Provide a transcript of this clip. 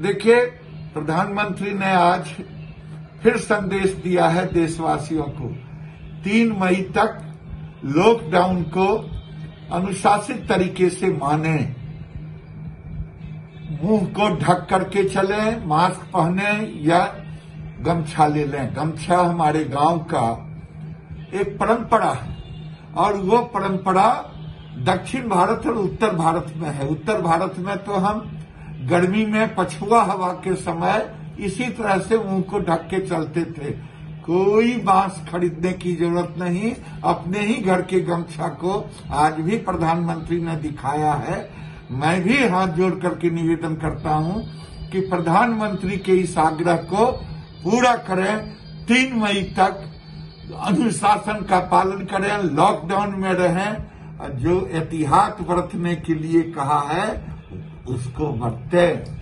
देखिए, प्रधानमंत्री ने आज फिर संदेश दिया है देशवासियों को। तीन मई तक लॉकडाउन को अनुशासित तरीके से माने। मुँह को ढक करके चले, मास्क पहने या गमछा ले लें। गमछा हमारे गाँव का एक परंपरा है और वो परंपरा दक्षिण भारत और उत्तर भारत में है। उत्तर भारत में तो हम गर्मी में पछुआ हवा के समय इसी तरह से मुँह को ढक के चलते थे। कोई बाँस खरीदने की ज़रूरत नहीं। अपने ही घर के गमछा को आज भी प्रधानमंत्री ने दिखाया है। मैं भी हाथ जोड़ करके निवेदन करता हूँ कि प्रधानमंत्री के इस आग्रह को पूरा करें। तीन मई तक अनुशासन का पालन करें। लॉकडाउन में रहें। जो एहतियात बरतने के लिए कहा है उसको बरतें